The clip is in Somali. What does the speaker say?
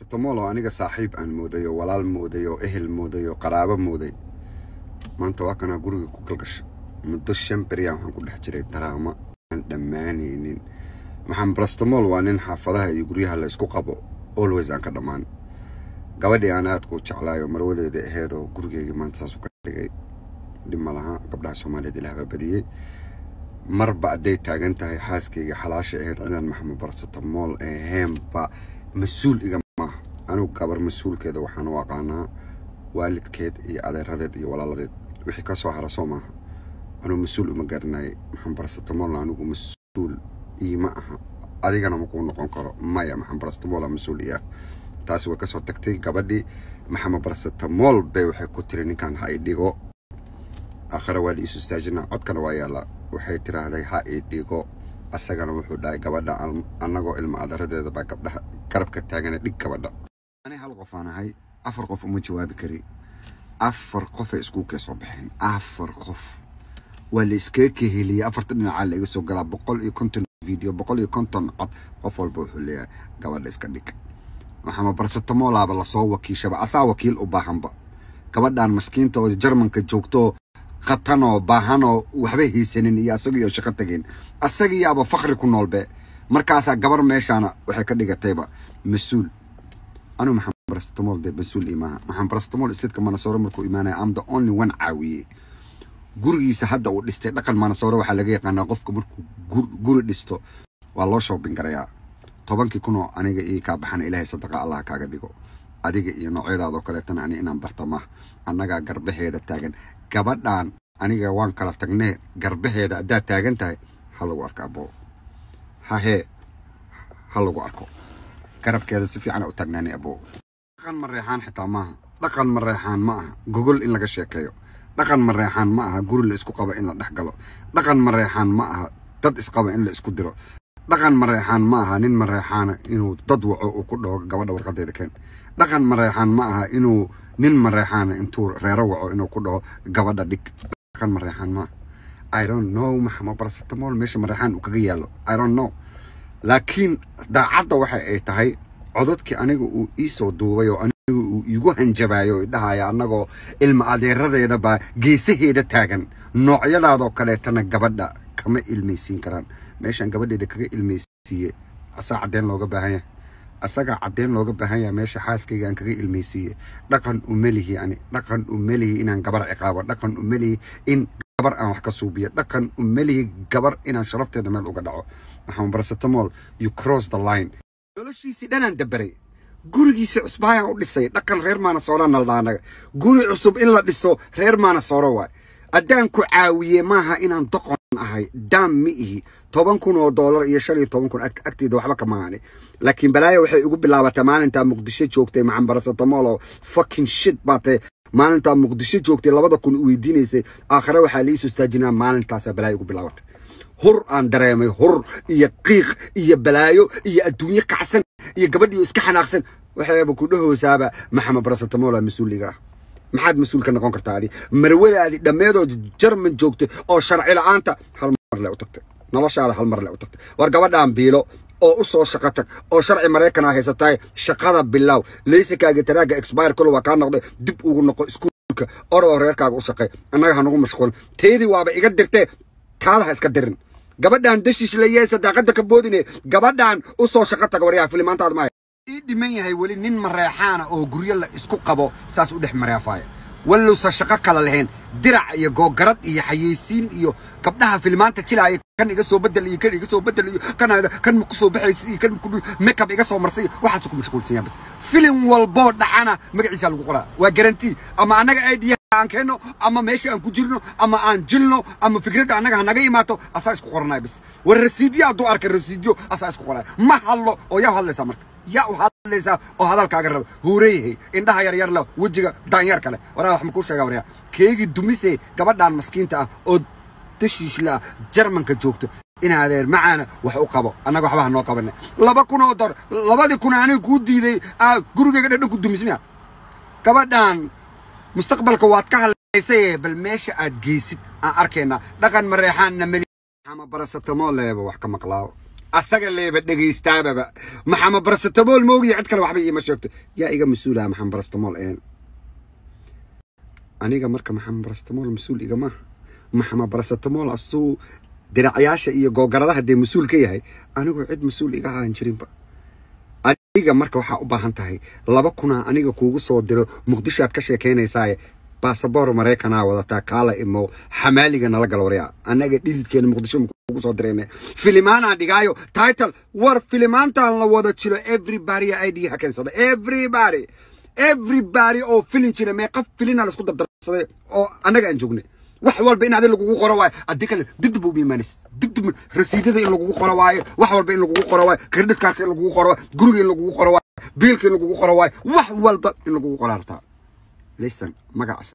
stamol oo aniga saaxiib aan mooday oo walaal mooday oo ehel mooday oo qaraabo mooday. Maanta waa kanaa guriga ku galgasho muddo shan beriyaan waxaan ku dhex jiray daraamo. Aan dhammaanaynin maxamed brastamol waa nin xaafadaha iyo guryaha la isku qabo. Always aan ka dhammaan. Gabadhii aan aadku jeclaayo marwadeeda aheed oo gurigeygii maanta saas u ka dhigay. Dhib ma laha gabdhaha soomaaliyeed ilaah baa badiyey marba hadday taagan tahay xaaskayga xalaasha aheyd cidaan maxamed brastamol aheenba mas'uul iga anigu gabar mas'uulkeeda waxaan u aqaanaa waalidkeed iyo adeeradeed iyo walaaladeed. Wixii ka soo hara soo maaha. Anugu mas'uul uma garanayay maxamed brastamolna anigu mas'uul iima aha. Adigana makuu noqon karo. Maya maxamed brastamol mas'uul ii ah. Taasi way ka soo tagtay gabadhii. Maxamed brastamol bay waxay ku tiri ninkan ha i dhigo. Aakhira waa la iisu istaajinaa codkana waa yaallaa waxay tiraahday ha i dhigo. Asagana wuxuu dhahay gabadha annagoo ilma adaradeeda baa gabdhaha garabka taagana dhig gabadha ani hal qof aan ahay afar qof uma jawaabi kari. Afar qofay iskuulkee soo baxeen. Afar qof. Waa la iskaga keheliyey afarta dhinacaa la iga soo galaa. Boqol iyo konton video boqol iyo konton cod. Qof walba wuxuu leeyahay gabadha iska dhig. Maxamed barsatamolaaba la soo wakiishaba. Asaa wakiil u baahanba. Gabadhan maskiinta oo jarmanka joogto qatanoo baahanoo waxba haysanin iyo asagiioo shaqo tageen. Asagiiyaaba fakri ku noolbe. Markaasaa gabar meeshaana waxay ka dhigatayba. Mas'uul anuu maxamed brastamol dee mas'uul imaaha maxamed brastamol istedka manasoore markuu imaanaya am the only one caawiye. Gurigiisa hadda uu dhistay dhaqan manasoore waxaa laga yaqaanaa qofka markuu guri dhisto waa loo shoobin garayaa. Tobankii kunoo aniga ii kaa baxana ilaahay sadaqa allah kaaga dhigo. Adiga iyo noocyadaadoo kaleetana ani inaan barta maaha annagaa garbaheeda taagan. Gabadhan aniga waan kala tagnee garbaheeda haddaad taagan tahay ha lagu arko aboo hahee ha lagu arko garabkeeda si fiicana u taagnaanay aboo dhaqan mareexaan xitaa maaha dhaqan mareexaan ma aha gogol in laga sheekeeyo dhaqan mareexaan ma aha guri la isku qabo in la dhex galo dhaqan mareexaan ma aha dad isqaba in la isku diro dhaqan mareexaan ma aha nin mareexaana inuu dad waco uu ku dhaho gabadha warqadeeda keen dhaqan mareexaan ma aha inuu nin mareexaana intuu reero waco inuu ku dhaho gabadha dhig dhaqan mareexaan ma i don't know maxamed barsatamol meesha mareexaan uu kaga yaallo i don't know laakiin daacadda waxa ay tahay codadkii aniga uu ii soo duubay oo aniga uu iigu hanjabaayo o dhahaya annagoo ilma adeeradeeda baa geesaheeda taagan. Noocyadaadoo kaleetana gabadha kama ilmaysiin karaan. Meeshaan gabadheeda kaga ilmaysiiye asaa caddeyn looga baahan yahay asagaa caddeyn looga baahan yahay meesha xaaskayga aan kaga ilmaysiiye dhaqan umelihi ani dhaqan umelihi inaan gabar ciqaabo. Dhaqan umelihi in gabar aan wax ka suubiyo. Dhaqan umelihi gabar inaan sharafteeda meel uga dhaco. Maxamed barsatamol you cross the line. Noloshiisii dhanaan dabaray gurigiisi cusbaayaan u dhisay. Dhaqan reer maana soora naldhaanaga guri cusub in la dhiso reer maana sooro waay. Haddaan ku caawiye maaha inaan doqon ahay daam mi ihi. Toban kun oo doolar iyo shan iyo toban kun agteeda waxba kama ahani laakiin balaayo waxay igu bilaabatay maalintaa muqdisho joogtay maxamed barsatamol oo fucking shit baatay maalintaa muqdisho joogtay labada kun weydiinaysay aakhire waxaa liisoo istaajinaa maalintaasaa balaayo igu bilaabatay hur aan dareemay hur iyo qiiq iyo balaayo iyo adduunyo kacsan iyo gabadhiyo iska xanaaqsan. Waxayba ku dhahoosaaba maxamed barasatamola mas'uuliga maxaad mas'uul ka noqon kartaa adi? Marwadaadii dhammeedood jarman joogtay oo sharci la'aanta hal mar le u tagtay. Noloshaada hal mar le u tagtay. War gabadhaan biilo oo u soo shaqo tag oo sharci maraykan aa haysatahay shaqada bilaaw leysikaaga taraaga expire kalo waa kaa noqday dib ugu noqo iskuulka orodoo reerkaaga u shaqay. Annaga hanugu mashquul. Teedii waaba iga dirtee taada ha iska dirin. Gabadhaan dashiish leeyahay sadaaqada ka boodine gabadhaan u soo shaqo taga waryaha filimaantaada maaya ii dhiman yahay weli nin mareexaana oo guryo la isku qabo saas u dhex mareefaaya walluusan shaqo kala lahayn dirac iyo googarad iyo xayeysiin iyo gabdhaha filmaanta jilaaya kan iga soo bedel iyo kan iga soo bedel iyo kan kan ma ku soo iyo kan makeup iga soo marsay waxaas ku mashquulsan bas filim walboo dhacana magaciisa lagu qoraa. Waa garanti ama annaga idea aan keenno ama meesha aan ku jirno ama aan jilno ama fikradda annaga hanaga imaato asaa isku qoranaya bas war rasiidyo hadduu arkay rasiidyo asaa isku qoraya ma hadlo oo yaa hadlaysaa marka. Yaa u hadlaysaa oo hadalkaaga raba. Huureyahay indhaha yaryar le wejiga daanyaar kale waraa wax ma kuu sheegaa waryaa keegii dumise gabadhaan maskiinta ah oo dashiishla ah jarmanka joogto in macaana wax u qabo. Annaga waxba ha noo qabane. Laba kun oo dor labadii kun aniga kuu diiday gurigayga dhadhan ku dumismiya. Gabadhaan مستقبل قوات كهل نيسيه بالماشي أدقيسي آه، أركينا. لقن مريحان نملي. حما برستمو اللي يبا وحكا مقلاو. أساق اللي يبا دقي استعبا بقى محما برستمو الموقي عدك الوحبي ما شفته يا إيقا مسؤولة محما برستمو الآن. أنا إيقا مركا محما برستمو المسؤول إيقا ما. محما برستمو الأسو دراعياشا إيقا قرده دي مسؤول كيهي أنا إيقا عد مسؤول إيقا ها انشرين بقى adiga marka waxaa u baahan tahay laba kunaa aniga kuugu soo diro muqdishoaad ka sheekaynaysaaye basaboor maraykanaa wadataa kaala imo xamaaliga nala gal waryaa annaga dhididkeena muqdisho kugu soo dirayne filimaanaan dhigaayo title war filimaantaan la wada jiro. Everybody id ha keensada everybody everybody oo filin jira meeqa filina la isku dardarsaday oo annaga aan joognay wax walba in adi lagugu qoro waayo. Haddii kale dibdib u imaanays dibdib rasiidada in lagugu qoro waayo. Wax walba in lagugu qoro waayo. Credit cardka in lagugu qoro waayo. Guriga in lagugu qoro waayo. Biilka in lagugu qoro waayo. Wax walba in lagugu qoro hartaa listen magacaas